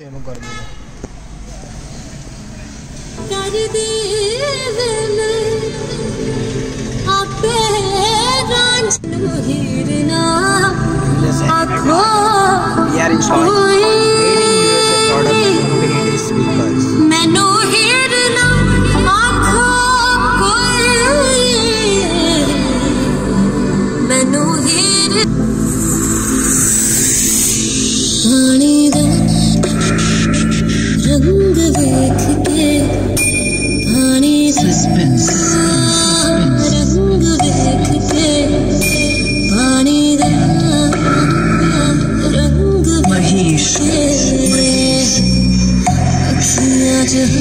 ਇਹਨੂੰ ਗਰਮੀ ਦਾ ਕਰਦੀ ਵੇਲੇ ਆਪੇ ਰਾਂਝ ਨੂੰ ਹੀਰਨਾ ਆਖੋ We are installing made in USA product infinity speakers. ਮੈਨੂੰ ਹੀਰਨਾ ਆਖੋ ਕੋਈ ਮੈਨੂੰ ਹੀਰ ਪਾਣੀ do.